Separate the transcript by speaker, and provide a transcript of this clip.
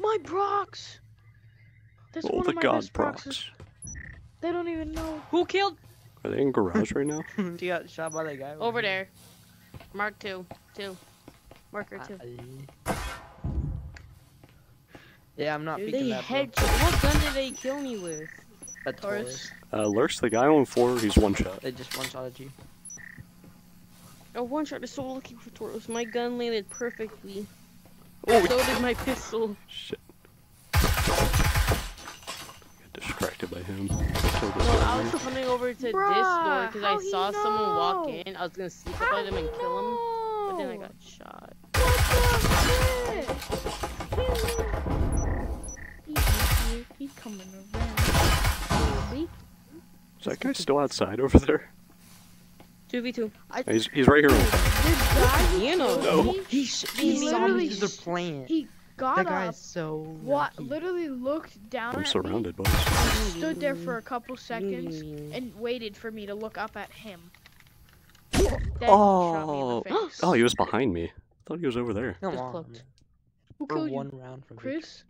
Speaker 1: My Brox! That's
Speaker 2: Oh,
Speaker 1: one
Speaker 2: the
Speaker 1: of my
Speaker 2: god
Speaker 1: best Broxes.
Speaker 2: Brox.
Speaker 1: They don't even know.
Speaker 3: Who killed?
Speaker 2: Are they in garage right now?
Speaker 4: Do you got shot by that guy.
Speaker 3: Over there. Mark two. Two. Marker two.
Speaker 4: Yeah, I'm not
Speaker 3: Dude,
Speaker 4: peeking
Speaker 3: they
Speaker 4: that. bro.
Speaker 3: head. What gun did they kill me with?
Speaker 4: A
Speaker 1: Taurus.
Speaker 4: Taurus.
Speaker 2: Uh, Lurks, the guy on four, he's one shot.
Speaker 4: They just one shot at you.
Speaker 3: A one shot is so looking for Taurus. My gun landed perfectly.
Speaker 2: Oh,
Speaker 3: So did my pistol.
Speaker 2: shit. Got distracted by him. Killed this
Speaker 3: I
Speaker 2: here.
Speaker 3: was coming over to this door because I
Speaker 1: he
Speaker 3: saw someone walk in. I was gonna sneak up on him and kill him, but then I got shot.
Speaker 1: He's, he's coming around.
Speaker 2: Is that guy still outside over there?
Speaker 3: Two v two.
Speaker 2: He's, he's right here.
Speaker 1: The guy who
Speaker 3: You know.
Speaker 2: No.
Speaker 1: me,
Speaker 4: He, sh-
Speaker 1: He
Speaker 4: he saw
Speaker 1: literally
Speaker 4: the plant.
Speaker 1: He got
Speaker 4: That guy
Speaker 1: up,
Speaker 4: is so.
Speaker 1: what,
Speaker 4: lucky.
Speaker 1: literally looked down
Speaker 2: I'm
Speaker 1: at
Speaker 2: surrounded, boys.
Speaker 1: me, stood there for a couple seconds,
Speaker 3: Mm.
Speaker 1: and waited for me to look up at him. Then he shot me in
Speaker 2: Oh.
Speaker 1: the face.
Speaker 2: Oh, he was behind me. I thought he was over there.
Speaker 4: Come
Speaker 3: Just
Speaker 4: on.
Speaker 3: cloaked.
Speaker 1: Who
Speaker 4: We're
Speaker 1: killed you?
Speaker 4: one round from
Speaker 1: Chris?